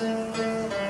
Música